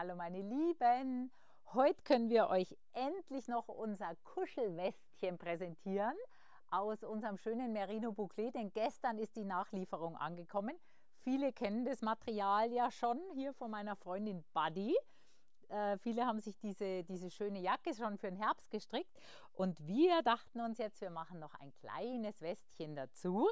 Hallo meine Lieben, heute können wir euch endlich noch unser Kuschelwestchen präsentieren aus unserem schönen Merino Bouclé, denn gestern ist die Nachlieferung angekommen. Viele kennen das Material ja schon hier von meiner Freundin Buddy. Äh, viele haben sich diese, diese schöne Jacke schon für den Herbst gestrickt und wir dachten uns jetzt, wir machen noch ein kleines Westchen dazu.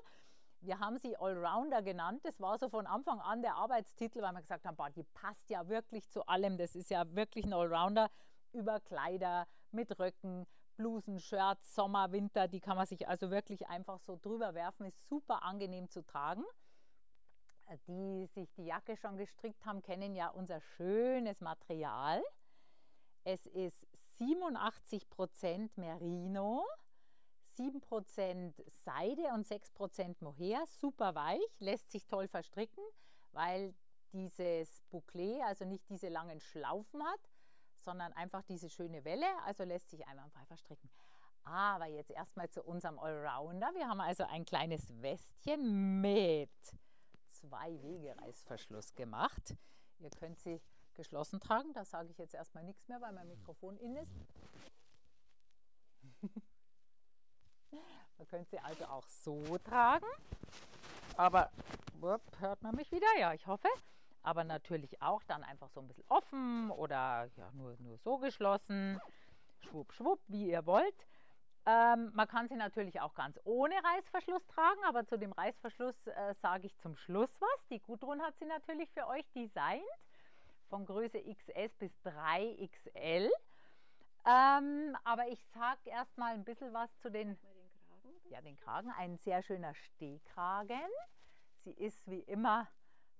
Wir haben sie Allrounder genannt. Das war so von Anfang an der Arbeitstitel, weil wir gesagt haben, boah, die passt ja wirklich zu allem. Das ist ja wirklich ein Allrounder über Kleider, mit Röcken, Blusen, Shirts, Sommer, Winter. Die kann man sich also wirklich einfach so drüber werfen. Ist super angenehm zu tragen. Die sich die Jacke schon gestrickt haben, kennen ja unser schönes Material. Es ist 87% Merino. 7% Seide und 6% Mohair, super weich, lässt sich toll verstricken, weil dieses Bouclé also nicht diese langen Schlaufen hat, sondern einfach diese schöne Welle, also lässt sich einwandfrei verstricken. Aber jetzt erstmal zu unserem Allrounder. Wir haben also ein kleines Westchen mit zwei Wegereißverschluss gemacht. Ihr könnt sie geschlossen tragen, da sage ich jetzt erstmal nichts mehr, weil mein Mikrofon in ist. Man könnte sie also auch so tragen. Aber wupp, hört man mich wieder? Ja, ich hoffe. Aber natürlich auch dann einfach so ein bisschen offen oder ja, nur, nur so geschlossen. Schwupp, schwupp, wie ihr wollt. Ähm, man kann sie natürlich auch ganz ohne Reißverschluss tragen, aber zu dem Reißverschluss äh, sage ich zum Schluss was. Die Gudrun hat sie natürlich für euch designt, von Größe XS bis 3XL. Ähm, aber ich sage erst mal ein bisschen was zu den, ja, den Kragen. Ein sehr schöner Stehkragen. Sie ist wie immer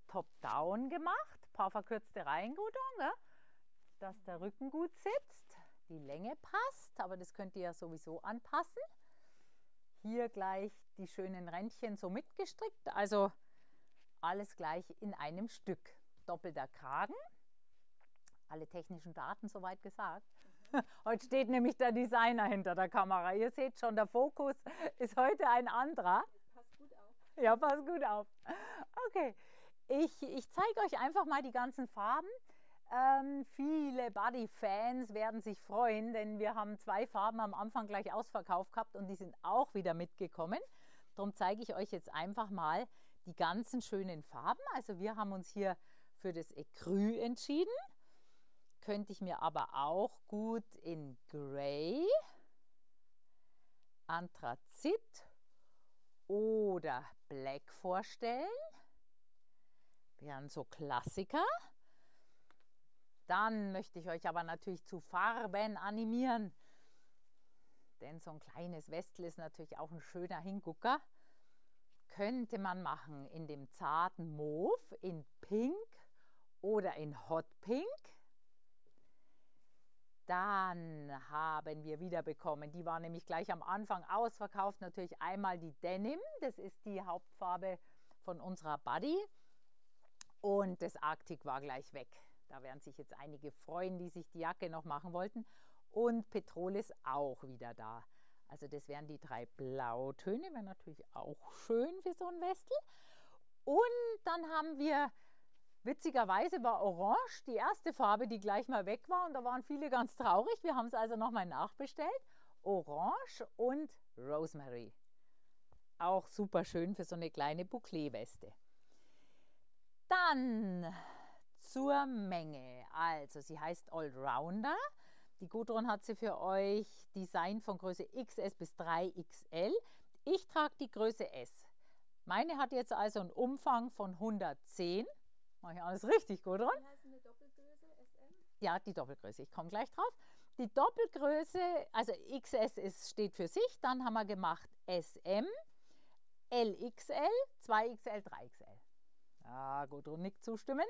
top-down gemacht. Ein paar verkürzte Reihen gut, gell? dass der Rücken gut sitzt, die Länge passt, aber das könnt ihr ja sowieso anpassen. Hier gleich die schönen Rändchen so mitgestrickt, also alles gleich in einem Stück. Doppelter Kragen, alle technischen Daten soweit gesagt. Heute steht nämlich der Designer hinter der Kamera. Ihr seht schon, der Fokus ist heute ein anderer. Passt gut auf. Ja, passt gut auf. Okay, ich, ich zeige euch einfach mal die ganzen Farben. Ähm, viele Buddy-Fans werden sich freuen, denn wir haben zwei Farben am Anfang gleich ausverkauft gehabt und die sind auch wieder mitgekommen. Darum zeige ich euch jetzt einfach mal die ganzen schönen Farben. Also wir haben uns hier für das Ecru entschieden könnte ich mir aber auch gut in Grey, Anthrazit oder Black vorstellen. Wären so Klassiker. Dann möchte ich euch aber natürlich zu Farben animieren. Denn so ein kleines Westel ist natürlich auch ein schöner Hingucker. Könnte man machen in dem zarten Mauve, in Pink oder in Hot Pink. Dann haben wir wieder bekommen, die war nämlich gleich am Anfang ausverkauft, natürlich einmal die Denim, das ist die Hauptfarbe von unserer Buddy. Und das Arctic war gleich weg. Da werden sich jetzt einige freuen, die sich die Jacke noch machen wollten. Und Petrol ist auch wieder da. Also das wären die drei Blautöne, wäre natürlich auch schön für so ein Westel. Und dann haben wir Witzigerweise war Orange die erste Farbe, die gleich mal weg war und da waren viele ganz traurig. Wir haben es also nochmal nachbestellt. Orange und Rosemary. Auch super schön für so eine kleine Bouclé-Weste. Dann zur Menge. Also sie heißt Allrounder. Die Gudrun hat sie für euch Design von Größe XS bis 3XL. Ich trage die Größe S. Meine hat jetzt also einen Umfang von 110 Mache ich alles richtig gut, oder? Wie heißt eine Doppelgröße SM? Ja, die Doppelgröße. Ich komme gleich drauf. Die Doppelgröße, also XS ist, steht für sich. Dann haben wir gemacht SM, LXL, 2XL, 3XL. Ja, gut, und nickt zustimmend.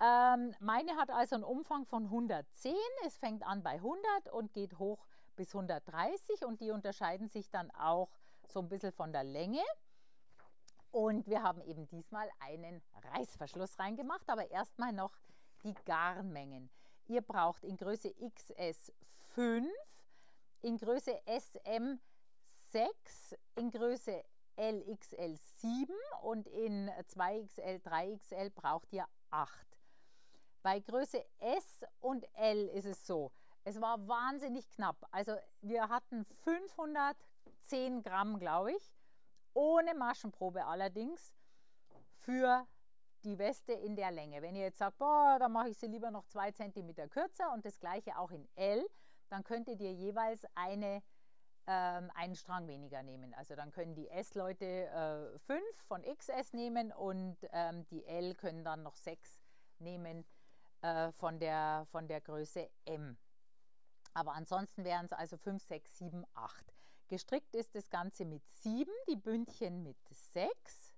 Ähm, meine hat also einen Umfang von 110. Es fängt an bei 100 und geht hoch bis 130 und die unterscheiden sich dann auch so ein bisschen von der Länge. Und wir haben eben diesmal einen Reißverschluss reingemacht, aber erstmal noch die Garnmengen. Ihr braucht in Größe XS 5, in Größe SM 6, in Größe LXL 7 und in 2XL, 3XL braucht ihr 8. Bei Größe S und L ist es so, es war wahnsinnig knapp. Also wir hatten 510 Gramm, glaube ich, ohne Maschenprobe allerdings, für die Weste in der Länge. Wenn ihr jetzt sagt, boah, dann mache ich sie lieber noch zwei Zentimeter kürzer und das gleiche auch in L, dann könntet ihr jeweils eine, ähm, einen Strang weniger nehmen. Also dann können die S-Leute 5 äh, von XS nehmen und ähm, die L können dann noch 6 nehmen äh, von, der, von der Größe M. Aber ansonsten wären es also 5, 6, 7, 8. Gestrickt ist das Ganze mit 7, die Bündchen mit 6.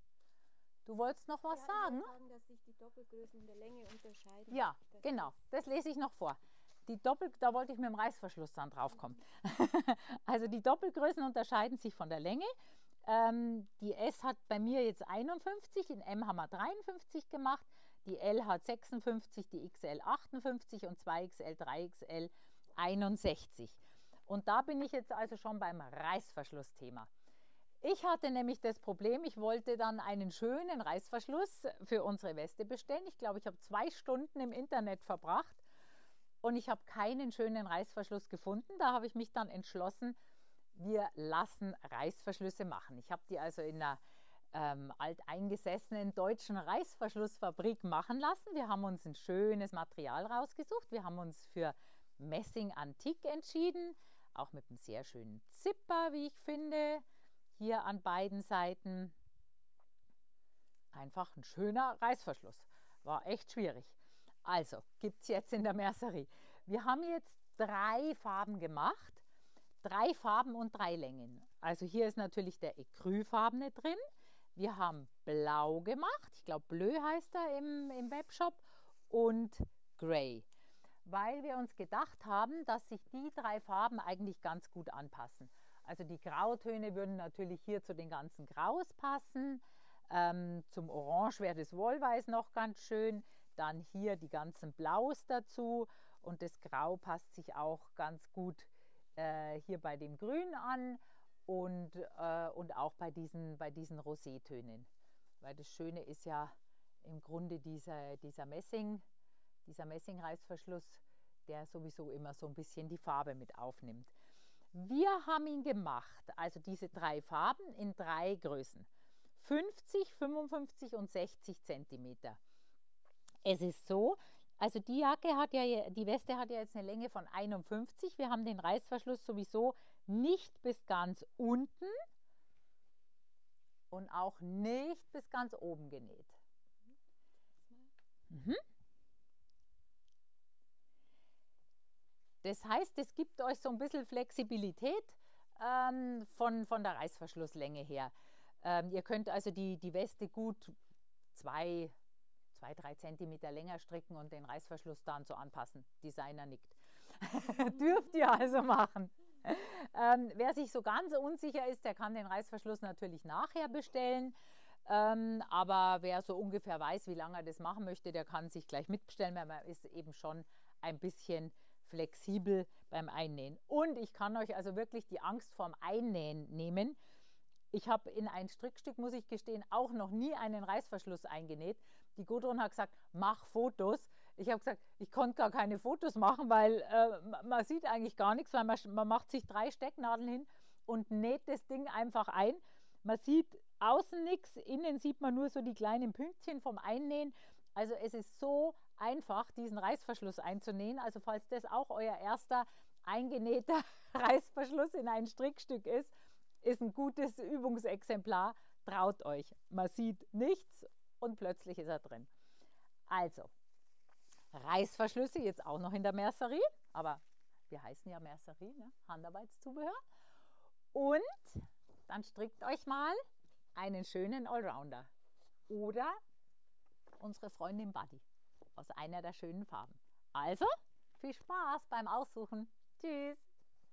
Du wolltest noch was sagen? Ich sagen, dass sich die Doppelgrößen in der Länge unterscheiden. Ja, das genau. Das lese ich noch vor. Die Doppel, da wollte ich mit dem Reißverschluss dann drauf kommen. also die Doppelgrößen unterscheiden sich von der Länge. Ähm, die S hat bei mir jetzt 51, in M haben wir 53 gemacht, die L hat 56, die XL 58 und 2XL, 3XL 61. Und da bin ich jetzt also schon beim Reißverschlussthema. Ich hatte nämlich das Problem, ich wollte dann einen schönen Reißverschluss für unsere Weste bestellen. Ich glaube, ich habe zwei Stunden im Internet verbracht und ich habe keinen schönen Reißverschluss gefunden. Da habe ich mich dann entschlossen, wir lassen Reißverschlüsse machen. Ich habe die also in einer ähm, alteingesessenen deutschen Reißverschlussfabrik machen lassen. Wir haben uns ein schönes Material rausgesucht. Wir haben uns für Messing Antik entschieden, auch mit einem sehr schönen Zipper, wie ich finde, hier an beiden Seiten. Einfach ein schöner Reißverschluss. War echt schwierig. Also, gibt es jetzt in der Mercerie. Wir haben jetzt drei Farben gemacht. Drei Farben und drei Längen. Also hier ist natürlich der Ecru-farbene drin. Wir haben blau gemacht. Ich glaube, Bleu heißt er im, im Webshop. Und Grey weil wir uns gedacht haben, dass sich die drei Farben eigentlich ganz gut anpassen. Also die Grautöne würden natürlich hier zu den ganzen Graus passen. Ähm, zum Orange wäre das Wollweiß noch ganz schön. Dann hier die ganzen Blaus dazu. Und das Grau passt sich auch ganz gut äh, hier bei dem Grün an und, äh, und auch bei diesen, bei diesen Rosétönen. Weil das Schöne ist ja im Grunde dieser, dieser Messing, dieser Messingreißverschluss, der sowieso immer so ein bisschen die Farbe mit aufnimmt. Wir haben ihn gemacht, also diese drei Farben in drei Größen. 50, 55 und 60 Zentimeter. Es ist so, also die Jacke hat ja, die Weste hat ja jetzt eine Länge von 51. Wir haben den Reißverschluss sowieso nicht bis ganz unten und auch nicht bis ganz oben genäht. Mhm. Das heißt, es gibt euch so ein bisschen Flexibilität ähm, von, von der Reißverschlusslänge her. Ähm, ihr könnt also die, die Weste gut zwei, zwei, drei Zentimeter länger stricken und den Reißverschluss dann so anpassen. Designer nickt. Dürft ihr also machen. Ähm, wer sich so ganz unsicher ist, der kann den Reißverschluss natürlich nachher bestellen. Ähm, aber wer so ungefähr weiß, wie lange er das machen möchte, der kann sich gleich mitbestellen, weil man ist eben schon ein bisschen flexibel beim Einnähen. Und ich kann euch also wirklich die Angst vorm Einnähen nehmen. Ich habe in ein Strickstück, muss ich gestehen, auch noch nie einen Reißverschluss eingenäht. Die Gudrun hat gesagt, mach Fotos. Ich habe gesagt, ich konnte gar keine Fotos machen, weil äh, man sieht eigentlich gar nichts, weil man, man macht sich drei Stecknadeln hin und näht das Ding einfach ein. Man sieht außen nichts, innen sieht man nur so die kleinen Pünktchen vom Einnähen. Also es ist so einfach, diesen Reißverschluss einzunähen. Also falls das auch euer erster eingenähter Reißverschluss in ein Strickstück ist, ist ein gutes Übungsexemplar. Traut euch. Man sieht nichts und plötzlich ist er drin. Also, Reißverschlüsse jetzt auch noch in der Mercerie, aber wir heißen ja Mercerie, ne? Handarbeitszubehör. Und dann strickt euch mal einen schönen Allrounder oder unsere Freundin Buddy aus einer der schönen Farben. Also, viel Spaß beim Aussuchen. Tschüss!